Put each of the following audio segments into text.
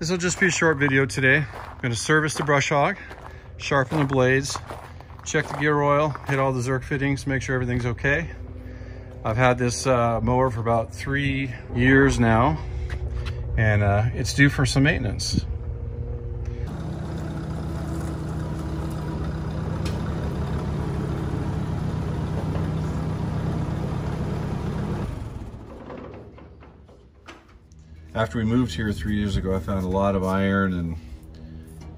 This will just be a short video today. I'm gonna service the brush hog, sharpen the blades, check the gear oil, hit all the Zerk fittings, make sure everything's okay. I've had this uh, mower for about three years now, and uh, it's due for some maintenance. After we moved here three years ago, I found a lot of iron and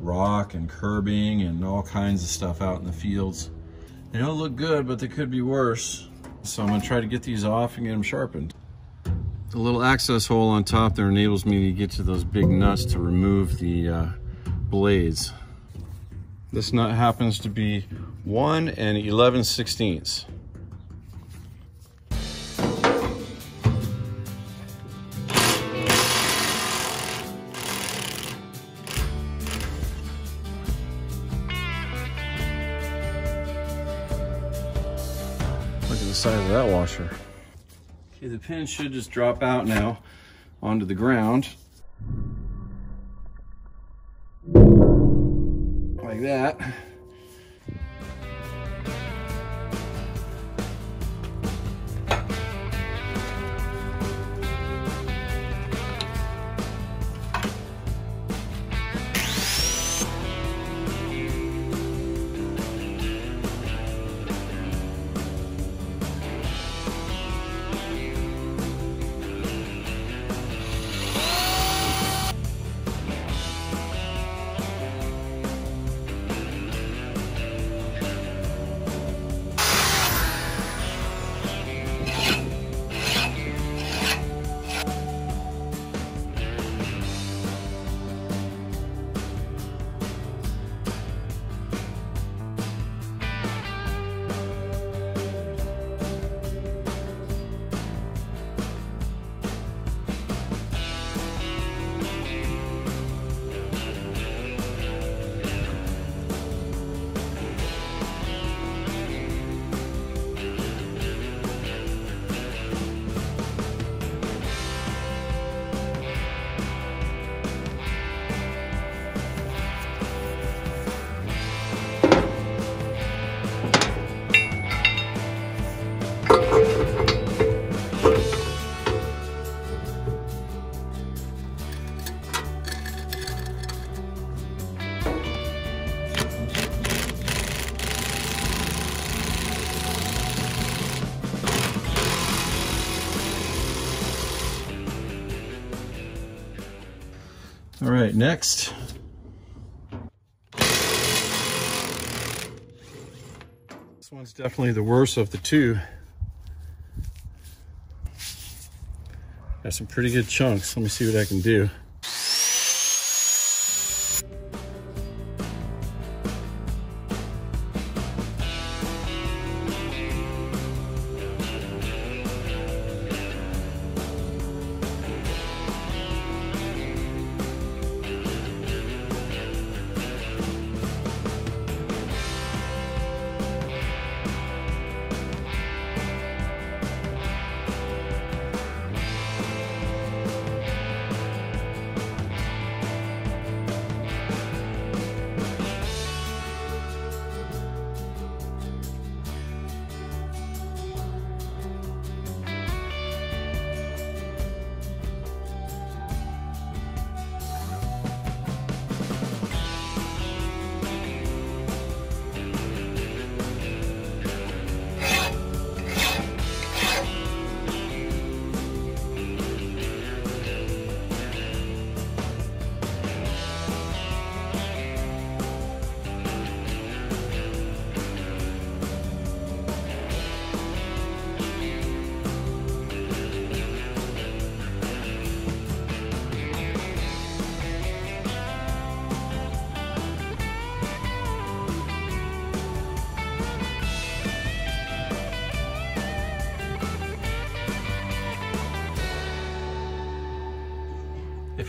rock and curbing and all kinds of stuff out in the fields. They don't look good, but they could be worse. So I'm gonna try to get these off and get them sharpened. The little access hole on top there enables me to get to those big nuts to remove the uh, blades. This nut happens to be 1 and 11 sixteenths. Size of that washer. Okay, the pin should just drop out now onto the ground. Like that. All right, next. This one's definitely the worst of the two. Got some pretty good chunks. Let me see what I can do.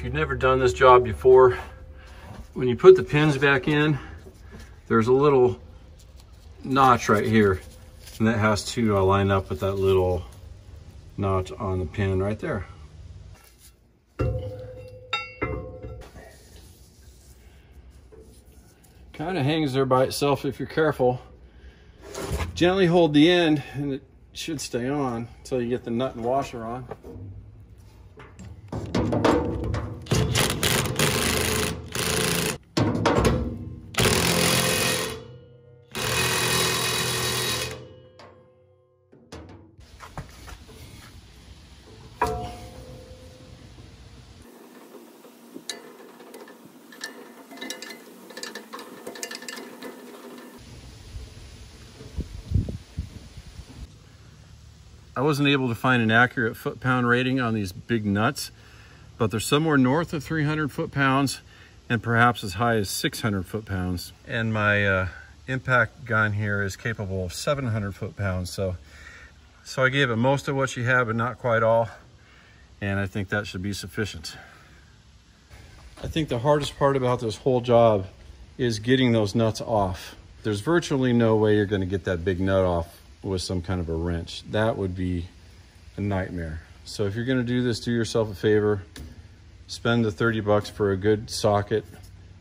you've never done this job before, when you put the pins back in, there's a little notch right here. And that has to uh, line up with that little notch on the pin right there. Kind of hangs there by itself if you're careful. Gently hold the end and it should stay on until you get the nut and washer on. I wasn't able to find an accurate foot pound rating on these big nuts, but they're somewhere north of 300 foot pounds and perhaps as high as 600 foot pounds. And my uh, impact gun here is capable of 700 foot pounds. So, so I gave it most of what she had, but not quite all. And I think that should be sufficient. I think the hardest part about this whole job is getting those nuts off. There's virtually no way you're gonna get that big nut off with some kind of a wrench. That would be a nightmare. So if you're gonna do this, do yourself a favor, spend the 30 bucks for a good socket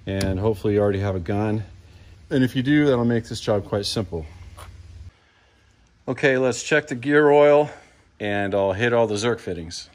and hopefully you already have a gun. And if you do, that'll make this job quite simple. Okay, let's check the gear oil and I'll hit all the Zerk fittings.